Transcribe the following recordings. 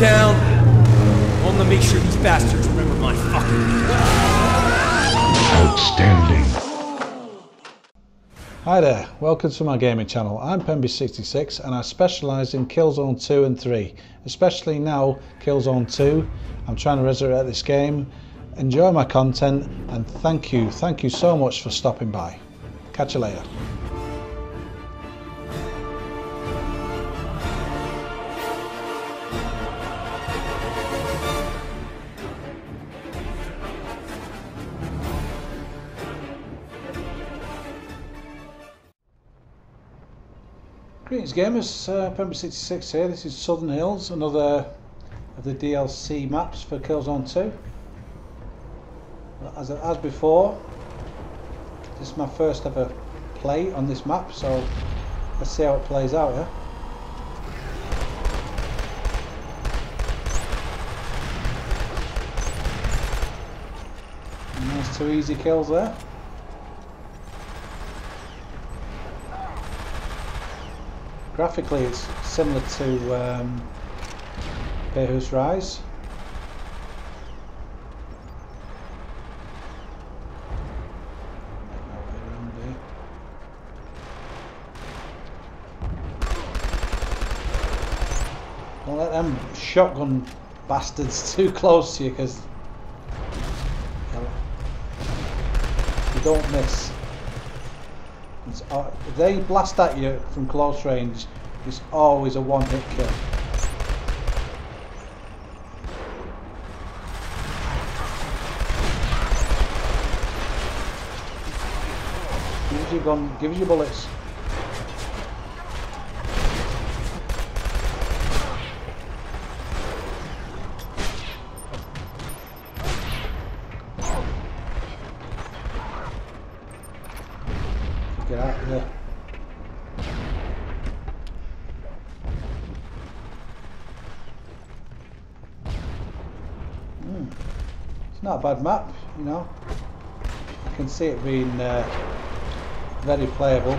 down. I want to make sure these bastards remember my fucking Outstanding. Hi there, welcome to my gaming channel. I'm Pemby66 and I specialise in Killzone 2 and 3, especially now Killzone 2. I'm trying to resurrect this game. Enjoy my content and thank you, thank you so much for stopping by. Catch you later. Greetings gamers, uh, Pemby66 here, this is Southern Hills, another of the DLC maps for Killzone 2. As, as before, this is my first ever play on this map, so let's see how it plays out, yeah? Nice two easy kills there. Graphically, it's similar to um, Beirut's Rise. Don't let them shotgun bastards too close to you because you don't miss. It's, uh, if they blast at you from close range, it's always a one hit kill. Give us your gun, give us your bullets. Get out of there. Hmm. It's not a bad map, you know. I can see it being uh, very playable.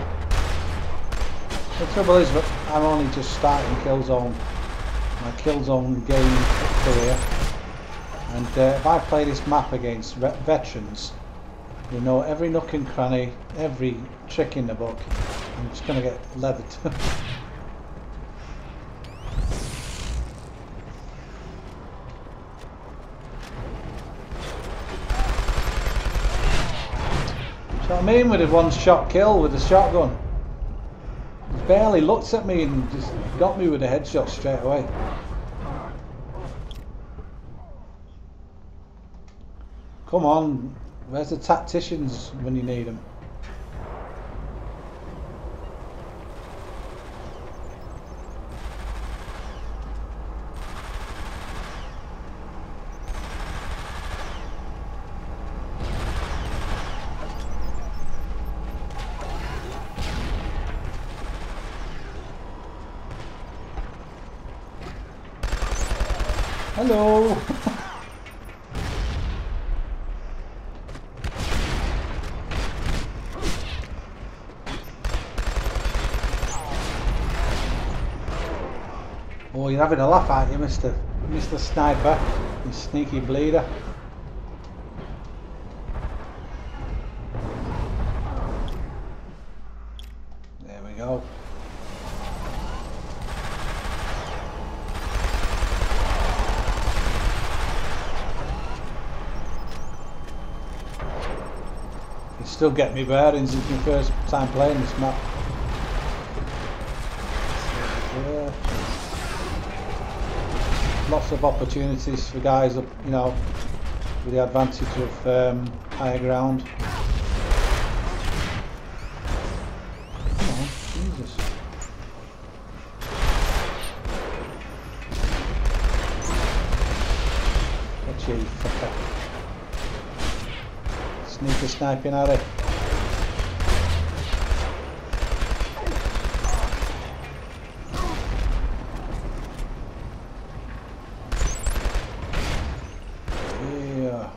The trouble is that I'm only just starting Killzone, my Killzone game career. And uh, if I play this map against ve- veterans, you know every nook and cranny, every trick in the book. I'm just going to get leathered. So I mean with a one shot kill with a shotgun. He barely looked at me and just got me with a headshot straight away. Come on, where's the tacticians when you need them? Hello. oh, you're having a laugh, aren't you, Mister Mister Sniper? You sneaky bleeder. There we go. You still get me bearings. It's my first time playing this map. Lots of opportunities for guys up, you know, with the advantage of um, higher ground. Come on, Jesus. Sneaker sniping at it. Yeah.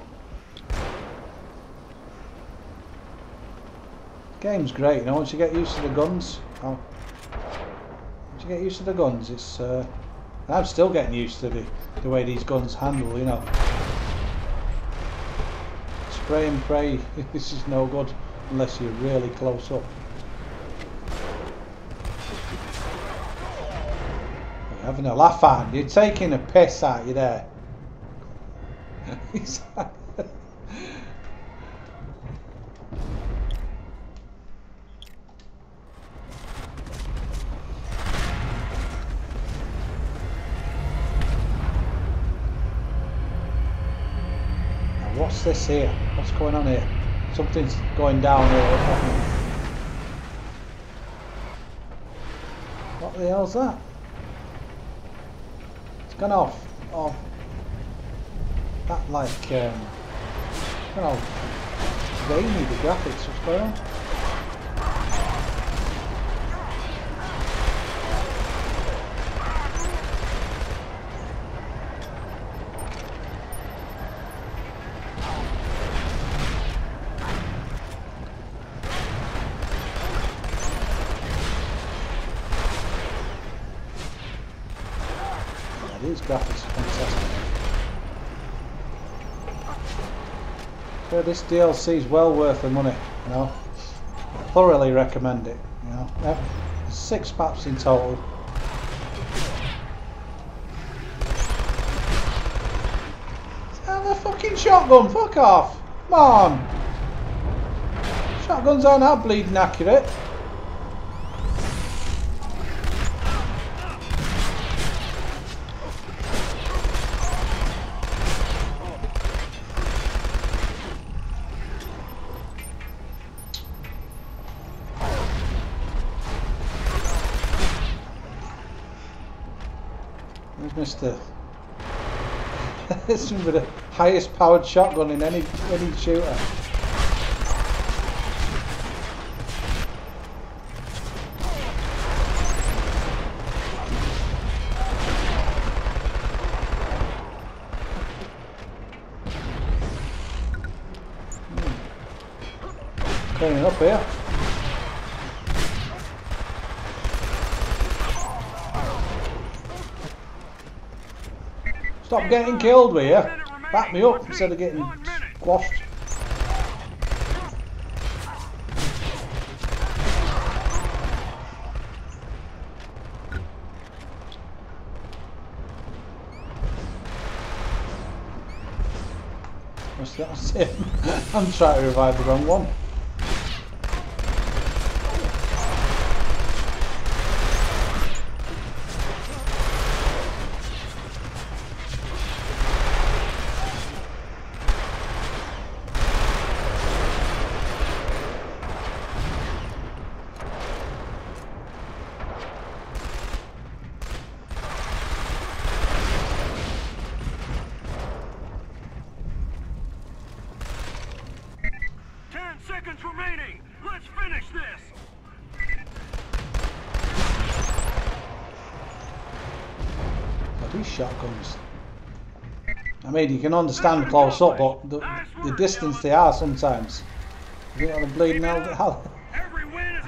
Game's great, you know, once you get used to the guns, oh, once you get used to the guns, it's uh, I'm still getting used to the, the way these guns handle, you know. Spray and pray, this is no good unless you're really close up. You're having a laugh at You're taking a piss out you there. what's this here? What's going on here? Something's going down here. What's happening? What the hell's that? It's gone off. Oh, that like um, you know, the graphics. What's going on? These graphics are fantastic. This DLC is well worth the money, you know. Thoroughly recommend it, you know. Uh, six maps in total. The fucking shotgun, fuck off! Come on! Shotguns aren't that bleeding accurate. Mister. this is the highest powered shotgun in any any shooter. Hmm. Cleaning up here. Stop getting killed with you. Back me up instead of getting squashed. That's it. I'm trying to revive the wrong one. Seconds remaining. Let's finish this. these shotguns. I mean, you can understand close up, but the, the distance they are sometimes. You know, the bleeding hell.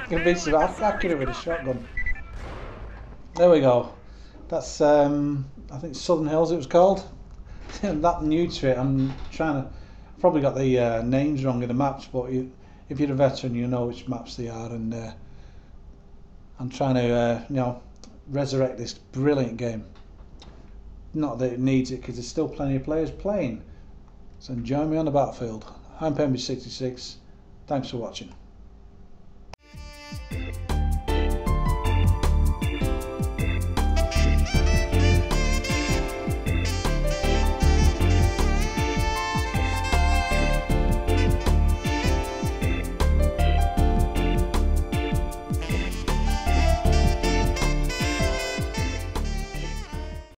You can be so accurate with a shotgun. There we go. That's, um, I think Southern Hills it was called. that new to it. I'm trying to probably got the uh, names wrong in the maps, but you, if you're a veteran, you know which maps they are, and uh, I'm trying to uh, you know resurrect this brilliant game. Not that it needs it, because there's still plenty of players playing. So join me on the battlefield. I'm Pemby66. Thanks for watching.